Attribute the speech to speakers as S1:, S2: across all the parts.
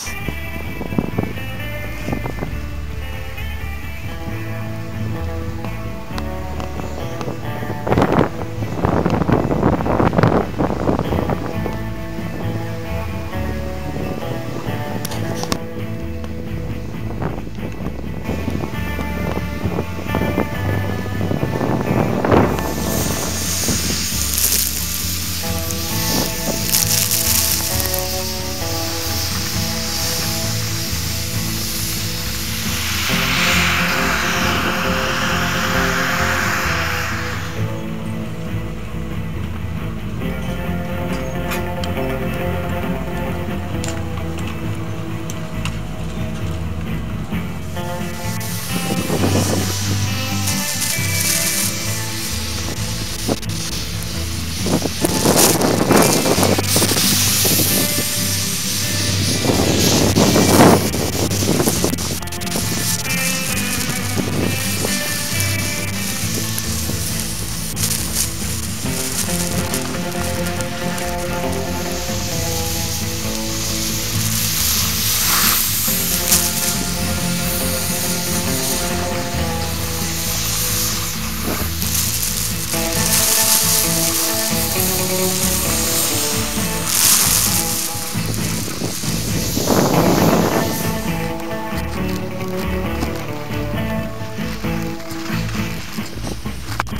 S1: you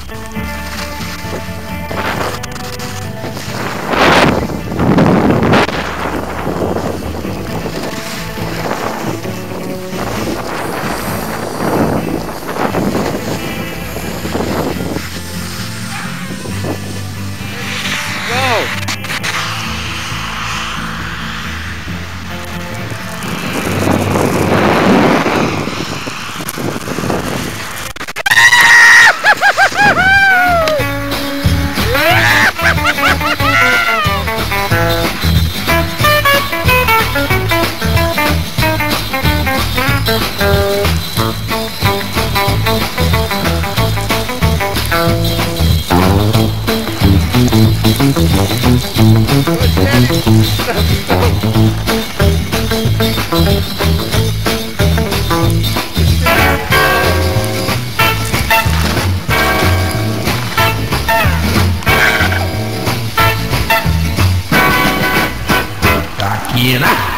S1: Thank you.
S2: Yeah.